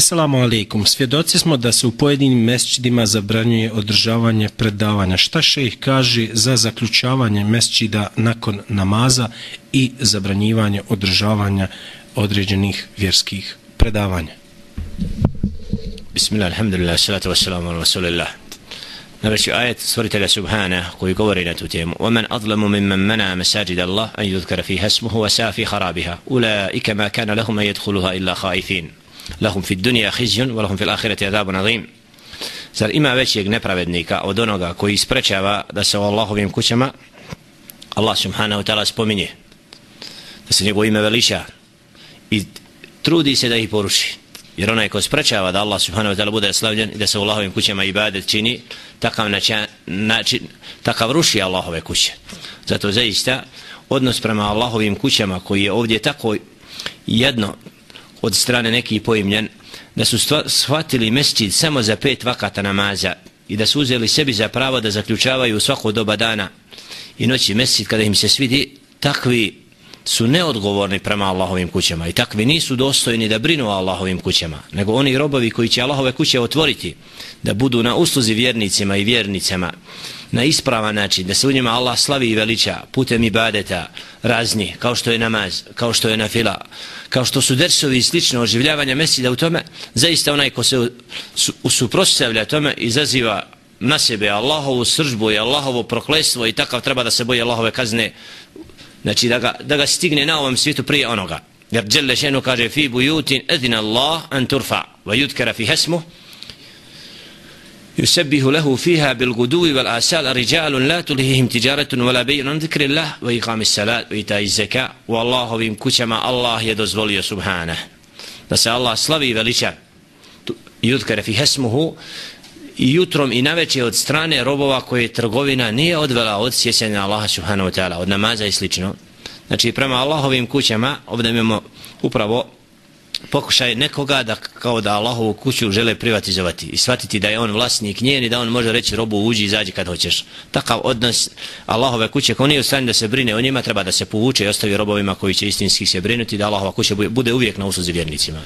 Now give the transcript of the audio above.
Assalamu alaikum. Svjedoci smo da se u pojedinim mesčidima zabranjuje održavanje predavanja. Šta šejh kaže za zaključavanje mesčida nakon namaza i zabranjivanje održavanja određenih vjerskih predavanja? Bismillah, alhamdulillah, salatu wassalamu ala rasulillah. Najveći ajet stvoritelja Subhana koji govori na tu temu وَمَنْ أَظْلَمُ مِمَّنْ مَنَا مَسَاجِدَ اللَّهِ أَنْ يُذْكَرَ فِيهَا اسْمُهُ وَسَا فِي خَرَابِهَا أُولَٰئِكَ مَا كَانَ لَهُمْ أَنْ يَدْخُلُهَا إِلَّا خَائِفِينَ lahum fi dunja hizjun, wa lahum fil ahireti azabun azim. Zar ima većeg nepravednika od onoga koji isprečava da se u Allahovim kućama Allah subhanahu ta'ala spominje, da se njegovo ime veliša i trudi se da ih poruši. Jer onaj ko sprečava da Allah subhanahu wa ta'ala bude slavljen i da se u Allahovim kućama ibadet čini, takav, način, način, takav ruši Allahove kuće. Zato zaista odnos prema Allahovim kućama koji je ovdje tako jedno od strane nekih poimljen da su shvatili mesčid samo za pet vakata namaza i da su uzeli sebi za pravo da zaključavaju svako doba dana i noći mesčid kada im se svidi takvi su neodgovorni prema Allahovim kućama i takvi nisu dostojni da brinu o Allahovim kućama nego oni robovi koji će Allahove kuće otvoriti da budu na usluzi vjernicima i vjernicama na ispravan način, da se u njima Allah slavi i veliča putem ibadeta razni, kao što je namaz, kao što je nafila, kao što su dersovi i slično oživljavanja mesida u tome, zaista onaj ko se usuprostavlja tome izaziva na sebe Allahovu sržbu i Allahovo proklestvo i takav treba da se boje Allahove kazne, znači da ga, da ga stigne na ovom svijetu prije onoga. Jer Đelešenu kaže, fi bujutin edina Allah an turfa, va yudkara fi hesmu, يسبه له فيها بالغدو والآسال رجال لا تلهيهم تجارة ولا بيع عن ذكر الله وإقام الصلاة وإيتاء الزكاة والله بهم كما الله يدزولي سبحانه بس الله slavi veliča yudkara fi hasmuhu i jutrom i naveče od strane robova koje trgovina nije odvela od sjećanja Allaha subhanahu wa ta'ala, od namaza i slično. Znači, prema Allahovim kućama, ovdje imamo upravo pokušaj nekoga da kao da Allahovu kuću žele privatizovati i shvatiti da je on vlasnik njen i da on može reći robu uđi i izađi kad hoćeš. Takav odnos Allahove kuće ko nije u stanju da se brine o njima treba da se povuče i ostavi robovima koji će istinski se brinuti da Allahova kuća bude uvijek na usluzi vjernicima.